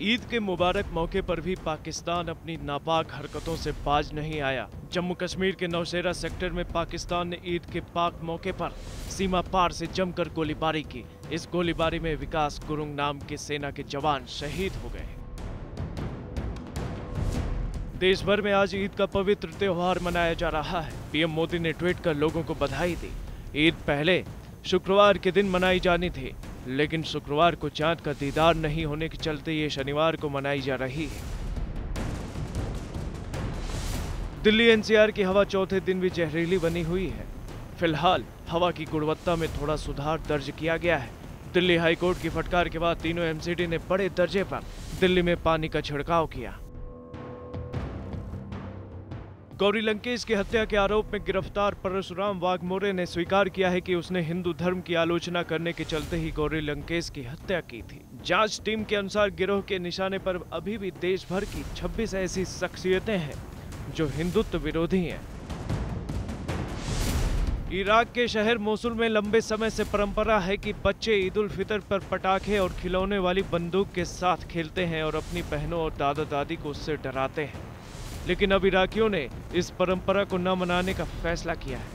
ईद के मुबारक मौके पर भी पाकिस्तान अपनी नापाक हरकतों से बाज नहीं आया। जम्मू कश्मीर के नौशेरा सेक्टर में पाकिस्तान ने ईद के पाक मौके पर सीमा पार से जमकर गोलीबारी की। इस गोलीबारी में विकास गुरुंग नाम के सेना के जवान शहीद हो गए। देश भर में आज ईद का पवित्र त्योहार मनाया जा रहा है। पीएम मोदी ने ट्वीट कर लोगों को बधाई दी। ईद पहले शुक्रवार के दिन मनाई जानी थी। लेकिन शुक्रवार को चाँद का दीदार नहीं होने के चलते ये शनिवार को मनाई जा रही है। दिल्ली एनसीआर की हवा चौथे दिन भी जहरीली बनी हुई है। फ़िलहाल हवा की गुणवत्ता में थोड़ा सुधार दर्ज किया गया है। दिल्ली हाईकोर्ट की फटकार के बाद तीनों एमसीडी ने बड़े दर्जे पर दिल्ली में पानी का छिड़काव किया। गौरी लंकेश की हत्या के आरोप में गिरफ़्तार परशुराम वाघमोरे ने स्वीकार किया है कि उसने हिंदू धर्म की आलोचना करने के चलते ही गौरी लंकेश की हत्या की थी। जाँच टीम के अनुसार गिरोह के निशाने पर अभी भी देश भर की 26 ऐसी शख्सियतें हैं, जो हिंदुत्व विरोधी हैं। इराक के शहर मोसुल में लंबे समय से परंपरा है कि बच्चे ईद उल फितर पर पटाखे और खिलौने वाली बंदूक के साथ खेलते हैं और अपनी बहनों और दादा दादी को उससे डराते हैं। लेकिन अब इराकियों ने इस परंपरा को न मनाने का फैसला किया है।